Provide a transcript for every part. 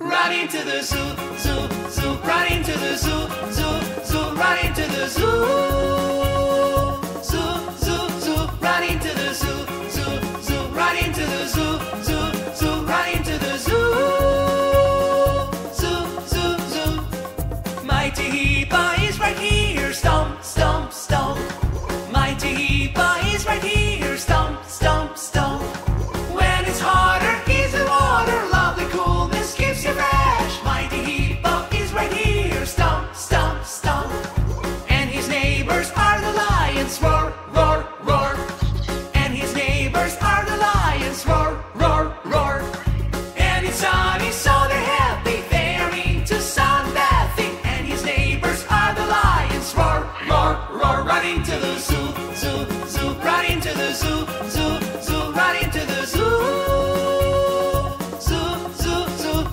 Right into the zoo, zoo, zoo, right into the zoo, zoo, zoo, right into the zoo. Into the zoo, zoo, zoo. Right into the zoo, zoo, zoo. Right into the zoo. Zoo, zoo, zoo.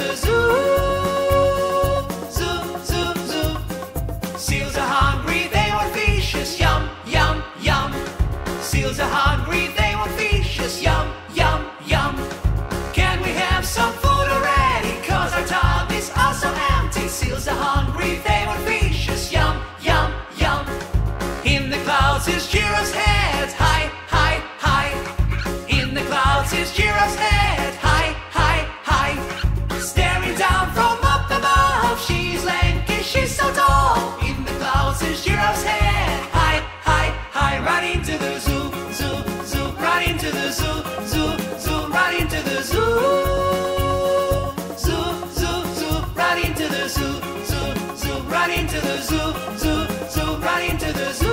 The zoo. Zoo, zoo, zoo. Seals are hungry, they want fishes. Yum, yum, yum. Seals are hungry, they want fishes. Yum, yum, yum. Can we have some food Giraffe's head. High, high, high. In the clouds is Giraffe's head. High, high, high. Staring down from up above. She's lanky, she's so tall. In the clouds is Giraffe's head. High, high, high. Right into the zoo, zoo, zoo. Right into the zoo, zoo, zoo. Right into the zoo. Zoo, zoo, zoo. Right into the zoo, zoo, zoo. Right into the zoo, zoo, zoo. Right into the. Zoo,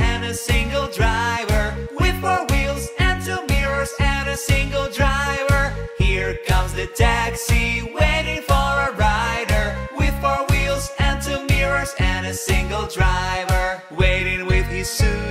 and a single driver. With four wheels and two mirrors and a single driver. Here comes the taxi waiting for a rider. With four wheels and two mirrors and a single driver. Waiting with his suitcase,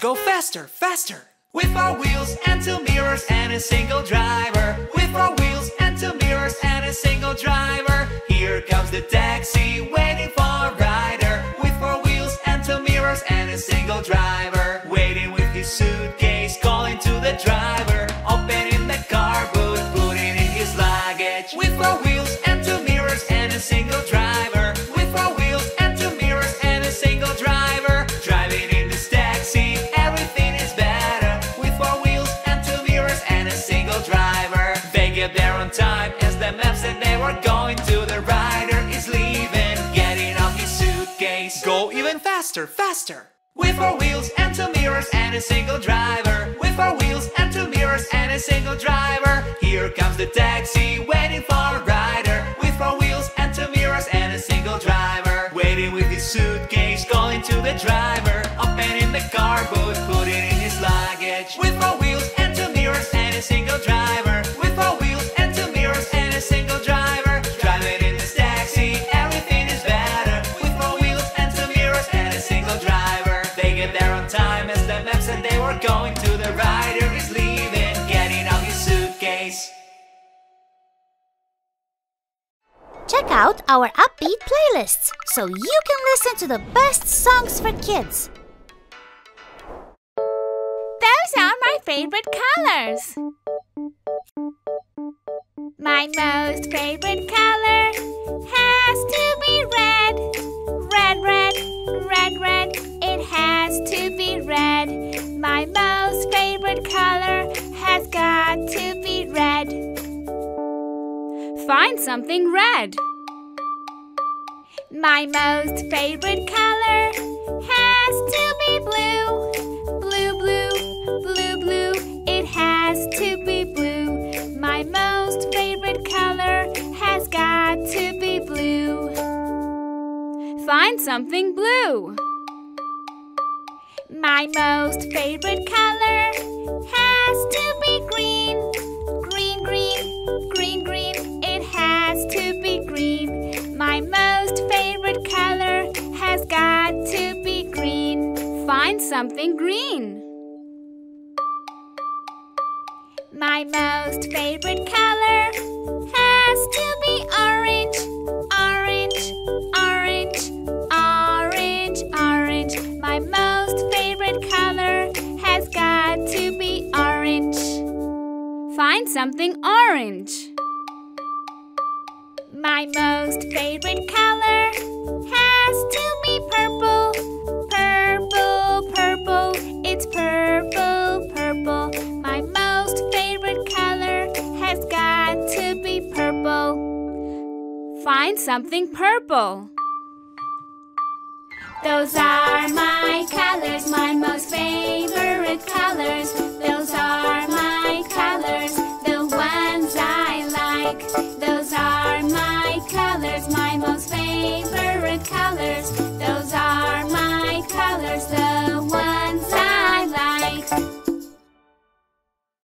Go faster, faster. With four wheels and two mirrors and a single driver. With four wheels and two mirrors and a single driver. Here comes the taxi waiting for a rider. With four wheels and two mirrors and a single driver. Waiting with his suitcase, calling to the driver. Faster, faster. With four wheels and two mirrors and a single driver. With four wheels and two mirrors and a single driver. Here comes the taxi, waiting for out our upbeat playlists so you can listen to the best songs for kids. Those are my favorite colors. My most favorite color has to be red. Red, red, red, red, it has to be red. My most favorite color has got to be red. Find something red. My most favorite color has to be blue. Blue, blue, blue, blue. It has to be blue. My most favorite color has got to be blue. Find something blue. My most favorite color Find something green. My most favorite color has to be orange. Orange, orange, orange, orange. My most favorite color has got to be orange. Find something orange. My most favorite color Find something purple. Those are my colors, my most favorite colors. Those are my colors, the ones I like.